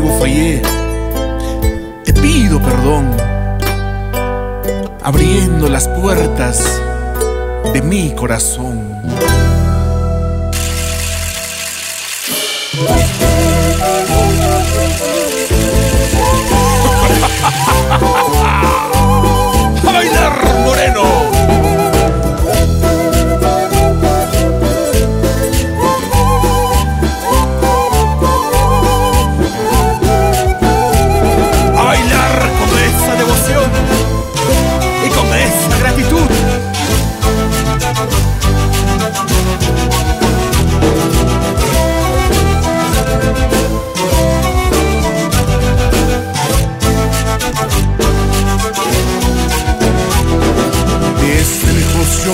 algo fallé, te pido perdón, abriendo las puertas de mi corazón.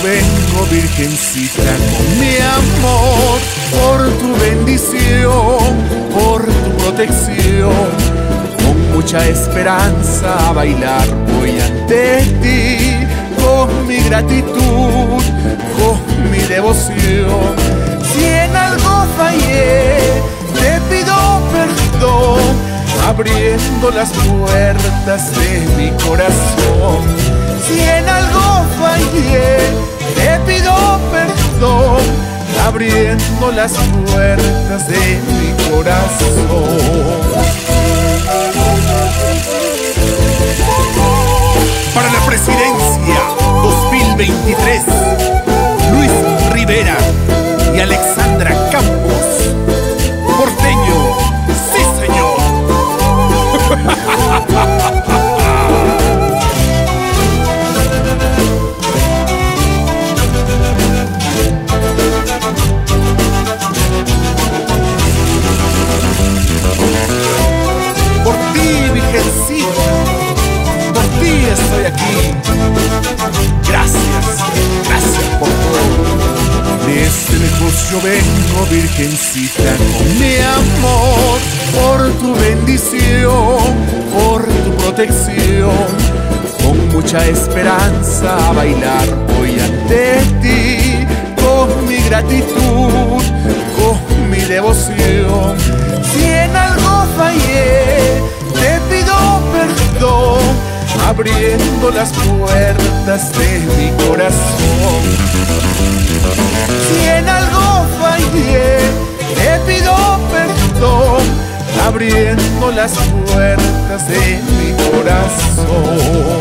Vengo, virgencita, con mi amor, por tu bendición, por tu protección. Con mucha esperanza a bailar voy ante ti, con mi gratitud, con mi devoción. Si en algo fallé, te pido perdón, abriendo las puertas de mi corazón. Si en algo abriendo las puertas de mi corazón. Para la presidencia 2023, por ti estoy aquí. Gracias, gracias por todo. Desde lejos yo vengo, virgencita, con mi amor, por tu bendición, por tu protección. Con mucha esperanza a bailar voy ante ti, con mi gratitud, con mi devoción. Si en algo fallé, abriendo las puertas de mi corazón. Si en algo fallé, te pido perdón, abriendo las puertas de mi corazón.